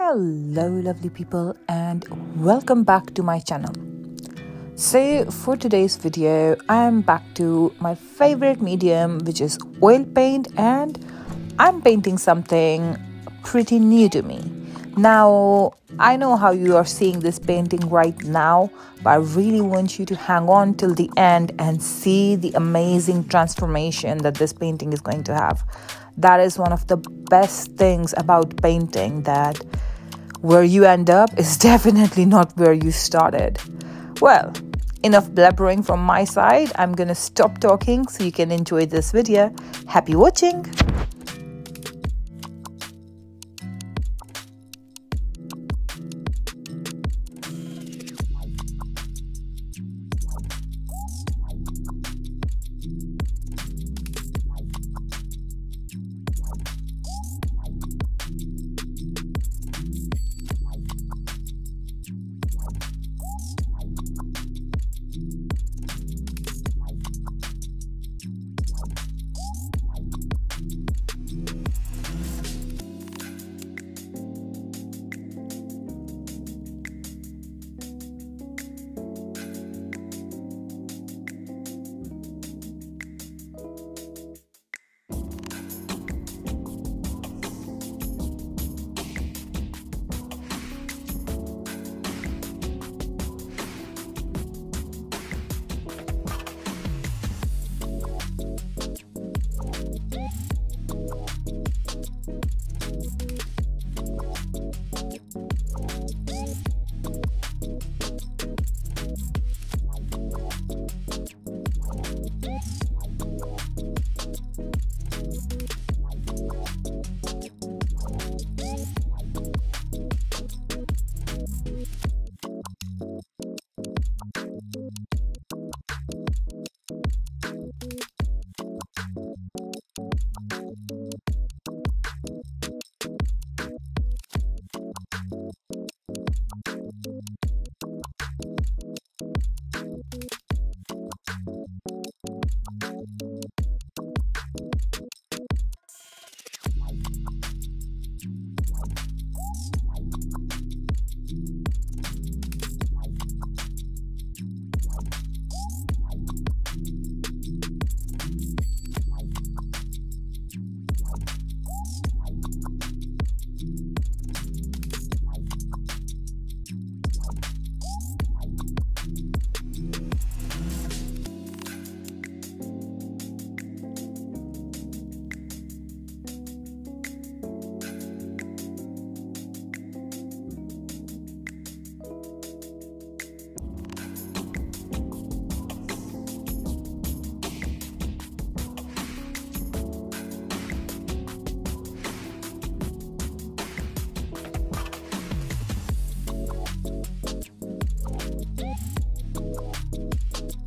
Hello, lovely people, and welcome back to my channel. So, for today's video, I am back to my favorite medium, which is oil paint, and I'm painting something pretty new to me. Now, I know how you are seeing this painting right now, but I really want you to hang on till the end and see the amazing transformation that this painting is going to have. That is one of the best things about painting that where you end up is definitely not where you started. Well, enough blabbering from my side. I'm gonna stop talking so you can enjoy this video. Happy watching!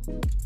you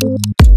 you